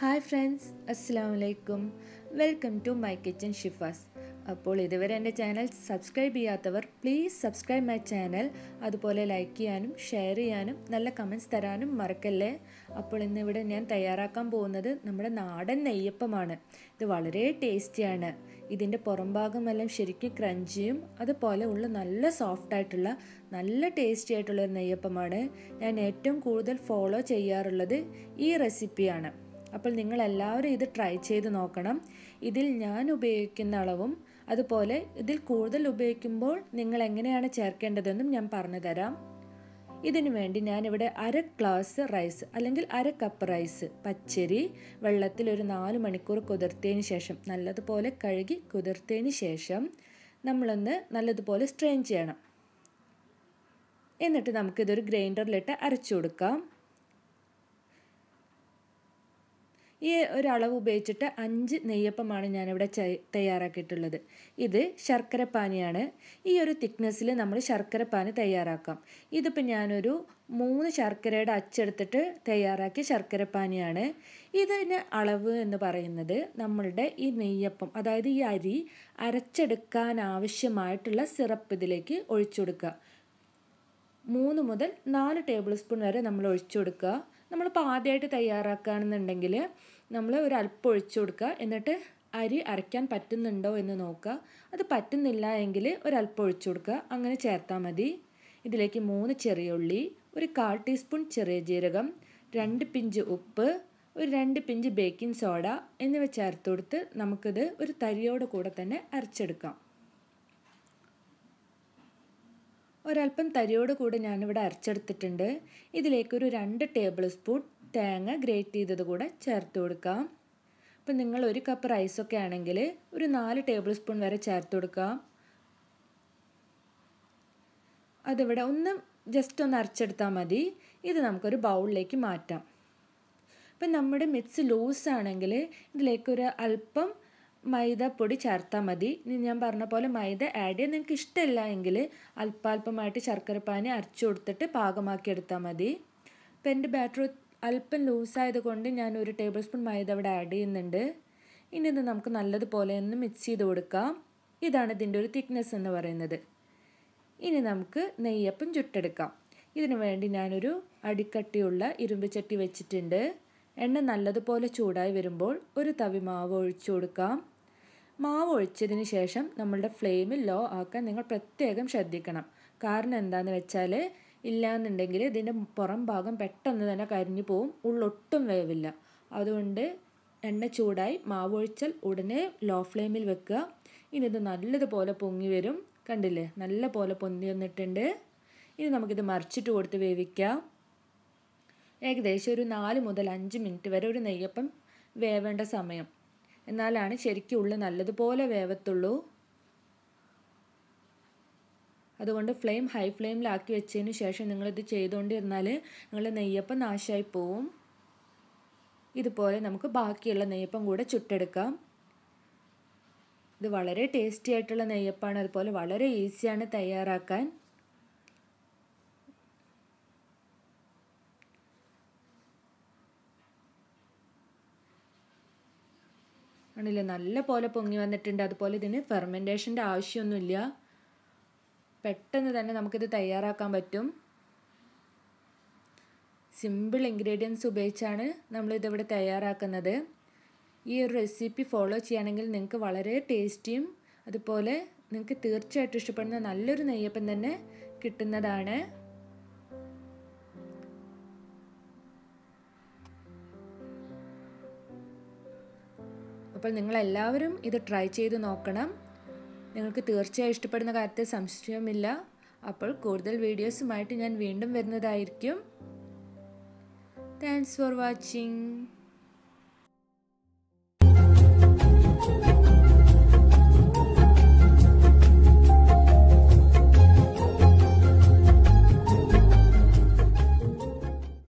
Hi friends അസ്സാം വലൈക്കും welcome to my kitchen Shifas അപ്പോൾ ഇതുവരെ എന്റെ ചാനൽ സബ്സ്ക്രൈബ് ചെയ്യാത്തവർ പ്ലീസ് സബ്സ്ക്രൈബ് മൈ ചാനൽ അതുപോലെ ലൈക്ക് ചെയ്യാനും ഷെയർ ചെയ്യാനും നല്ല കമന്റ്സ് തരാനും മറക്കല്ലേ? അപ്പോൾ ഇന്നിവിടെ ഞാൻ തയ്യാറാക്കാൻ പോകുന്നത് നമ്മുടെ നാടൻ നെയ്യപ്പമാണ്. ഇത് വളരെ ടേസ്റ്റിയാണ് ഇതിന്റെ പുറംഭാഗമെല്ലാം ശരിക്കും ക്രഞ്ചിയും അതുപോലെ ഉള്ള നല്ല സോഫ്റ്റ് ആയിട്ടുള്ള നല്ല ടേസ്റ്റി ആയിട്ടുള്ള ഒരു നെയ്യപ്പമാണ്. ഞാൻ ഏറ്റവും കൂടുതൽ ഫോളോ ചെയ്യാറുള്ളത് ഈ റെസിപ്പിയാണ് അപ്പോൾ നിങ്ങളെല്ലാവരും ഇത് ട്രൈ ചെയ്ത് നോക്കണം. ഇതിൽ ഞാൻ ഉപയോഗിക്കുന്ന അളവും അതുപോലെ ഇതിൽ കൂടുതൽ ഉപയോഗിക്കുമ്പോൾ നിങ്ങൾ എങ്ങനെയാണ് ചേർക്കേണ്ടതെന്നും ഞാൻ പറഞ്ഞു തരാം. ഇതിനു വേണ്ടി ഞാനിവിടെ അര ഗ്ലാസ് റൈസ് അല്ലെങ്കിൽ അര കപ്പ് റൈസ് പച്ചരി വെള്ളത്തിൽ ഒരു നാല് മണിക്കൂർ കുതിർത്തതിന് ശേഷം നല്ലതുപോലെ കഴുകി കുതിർത്തതിന് ശേഷം നമ്മളൊന്ന് നല്ലതുപോലെ സ്ട്രെയിൻ ചെയ്യണം. എന്നിട്ട് നമുക്കിതൊരു ഗ്രൈൻഡറിലിട്ട് അരച്ചു കൊടുക്കാം. ഈ ഒരളവ് ഉപയോഗിച്ചിട്ട് അഞ്ച് നെയ്യപ്പമാണ് ഞാനിവിടെ തയ്യാറാക്കിയിട്ടുള്ളത്. ഇത് ശർക്കര പാനിയാണ് ഈ ഒരു തിക്നെസ്സിൽ നമ്മൾ ശർക്കര പാനി തയ്യാറാക്കാം. ഇതിപ്പോൾ ഞാനൊരു മൂന്ന് ശർക്കരയുടെ അച്ചെടുത്തിട്ട് തയ്യാറാക്കിയ ശർക്കര പാനിയാണ് ഇതിന് അളവ് എന്ന് പറയുന്നത് നമ്മളുടെ ഈ നെയ്യപ്പം അതായത് ഈ അരി അരച്ചെടുക്കാൻ ആവശ്യമായിട്ടുള്ള സിറപ്പ് ഇതിലേക്ക് ഒഴിച്ചു കൊടുക്കുക. മൂന്ന് മുതൽ നാല് ടേബിൾ സ്പൂൺ വരെ നമ്മൾ ഒഴിച്ചു കൊടുക്കുക. നമ്മളിപ്പോൾ ആദ്യമായിട്ട് തയ്യാറാക്കുകയാണെന്നുണ്ടെങ്കിൽ നമ്മൾ ഒരു അല്പം ഒഴിച്ചു കൊടുക്കുക. എന്നിട്ട് അരി അരയ്ക്കാൻ പറ്റുന്നുണ്ടോ എന്ന് നോക്കുക. അത് പറ്റുന്നില്ല എങ്കിൽ ഒരല്പം ഒഴിച്ചു കൊടുക്കുക. അങ്ങനെ ചേർത്താൽ മതി. ഇതിലേക്ക് മൂന്ന് ചെറിയ ഉള്ളി ഒരു കാൽ ടീസ്പൂൺ ചെറിയ ജീരകം രണ്ട് പിഞ്ച് ഉപ്പ് ഒരു രണ്ട് പിഞ്ച് ബേക്കിംഗ് സോഡ എന്നിവ ചേർത്ത് കൊടുത്ത് നമുക്കിത് ഒരു തരിയോട് കൂടെ തന്നെ അരച്ചെടുക്കാം. ഒരല്പം തരിയോട് കൂടെ ഞാനിവിടെ അരച്ചെടുത്തിട്ടുണ്ട്. ഇതിലേക്കൊരു രണ്ട് ടേബിൾ സ്പൂൺ തേങ്ങ ഗ്രേറ്റ് ചെയ്തത് കൂടെ ചേർത്ത് കൊടുക്കാം. ഇപ്പം നിങ്ങൾ ഒരു കപ്പ് റൈസൊക്കെ ആണെങ്കിൽ ഒരു നാല് ടേബിൾ സ്പൂൺ വരെ ചേർത്ത് കൊടുക്കാം. അതിവിടെ ഒന്ന് ജസ്റ്റ് ഒന്ന് അരച്ചെടുത്താൽ മതി. ഇത് നമുക്കൊരു ബൗളിലേക്ക് മാറ്റാം. ഇപ്പം നമ്മുടെ മിക്സ് ലൂസ് ആണെങ്കിൽ ഇതിലേക്കൊരു അല്പം മൈദപ്പൊടി ചേർത്താൽ മതി. ഞാൻ പറഞ്ഞ പോലെ മൈദ ആഡ് ചെയ്യാൻ നിങ്ങൾക്ക് ഇഷ്ടമില്ല എങ്കിൽ അല്പാൽപമായിട്ട് ശർക്കരപ്പാനി അരച്ചു കൊടുത്തിട്ട് പാകമാക്കി എടുത്താൽ മതി. ഇപ്പം എന്റെ ബാറ്റർ അല്പം ലൂസായത് കൊണ്ട് ഞാൻ ഒരു ടേബിൾ സ്പൂൺ മൈദ അവിടെ ആഡ് ചെയ്യുന്നുണ്ട്. ഇനി ഇത് നമുക്ക് നല്ലതുപോലെ ഒന്ന് മിക്സ് ചെയ്ത് കൊടുക്കാം. ഇതാണ് ഇതിന്റെ ഒരു തിക്നെസ് എന്ന് പറയുന്നത്. ഇനി നമുക്ക് നെയ്യപ്പം ചുട്ടെടുക്കാം. ഇതിനു വേണ്ടി ഞാനൊരു അടിക്കട്ടിയുള്ള ഇരുമ്പ് ചട്ടി വെച്ചിട്ടുണ്ട്. എണ്ണ നല്ലതുപോലെ ചൂടായി വരുമ്പോൾ ഒരു തവി മാവ് ഒഴിച്ചു കൊടുക്കാം. മാവ് ഒഴിച്ചതിന് ശേഷം നമ്മളുടെ ഫ്ലെയിം ലോ ആക്കാൻ നിങ്ങൾ പ്രത്യേകം ശ്രദ്ധിക്കണം. കാരണം എന്താണെന്ന് വെച്ചാൽ ഇല്ലയെന്നുണ്ടെങ്കിൽ ഇതിന്റെ പുറം ഭാഗം പെട്ടെന്ന് തന്നെ കരിഞ്ഞു പോവും ഉള്ളൊട്ടും വേവില്ല. അതുകൊണ്ട് എണ്ണ ചൂടായി മാവ് ഒഴിച്ചാൽ ഉടനെ ലോ ഫ്ലെയിമിൽ വെക്കുക. ഇനി ഇത് നല്ലതുപോലെ പൊങ്ങി വരും. കണ്ടില്ലേ? നല്ല പോലെ പൊന്തി വന്നിട്ടുണ്ട്. ഇനി നമുക്കിത് മറിച്ചിട്ട് കൊടുത്ത് വേവിക്കാം. ഏകദേശം ഒരു നാല് മുതൽ അഞ്ച് മിനിറ്റ് വരെ ഒരു നെയ്യപ്പം വേവേണ്ട സമയം. എന്നാലാണ് ശരിക്കും ഉള്ളു നല്ലതുപോലെ വേവത്തുള്ളൂ. അതുകൊണ്ട് ഫ്ലെയിം ഹൈ ഫ്ലെയിമിലാക്കി വെച്ചതിന് ശേഷം നിങ്ങളിത് ചെയ്തുകൊണ്ടിരുന്നാൽ നിങ്ങളുടെ നെയ്യപ്പം നാശമായി പോവും. ഇതുപോലെ നമുക്ക് ബാക്കിയുള്ള നെയ്യപ്പം കൂടെ ചുട്ടെടുക്കാം. ഇത് വളരെ ടേസ്റ്റി ആയിട്ടുള്ള നെയ്യപ്പാണ്. അതുപോലെ വളരെ ഈസിയാണ് തയ്യാറാക്കാൻ. ആണല്ലേ? നല്ല പോലെ പൊങ്ങി വന്നിട്ടുണ്ട്. അതുപോലെ ഇതിന് ഫെർമെന്റേഷന്റെ ആവശ്യമൊന്നുമില്ല. പെട്ടെന്ന് തന്നെ നമുക്കിത് തയ്യാറാക്കാൻ പറ്റും. സിമ്പിൾ ഇൻഗ്രീഡിയൻസ് ഉപയോഗിച്ചാണ് നമ്മളിതിവിടെ തയ്യാറാക്കുന്നത്. ഈ ഒരു റെസിപ്പി ഫോളോ ചെയ്യുകയാണെങ്കിൽ നിങ്ങൾക്ക് വളരെ ടേസ്റ്റിയും അതുപോലെ നിങ്ങൾക്ക് തീർച്ചയായിട്ടും ഇഷ്ടപ്പെടുന്ന നല്ലൊരു നെയ്യപ്പം തന്നെ കിട്ടുന്നതാണ്. അപ്പോൾ നിങ്ങളെല്ലാവരും ഇത് ട്രൈ ചെയ്ത് നോക്കണം. നിങ്ങൾക്ക് തീർച്ചയായും ഇഷ്ടപ്പെടുന്ന കാര്യത്തിൽ സംശയമില്ല അപ്പോൾ കൂടുതൽ വീഡിയോസുമായിട്ട് ഞാൻ വീണ്ടും വരുന്നതായിരിക്കും. Thanks for watching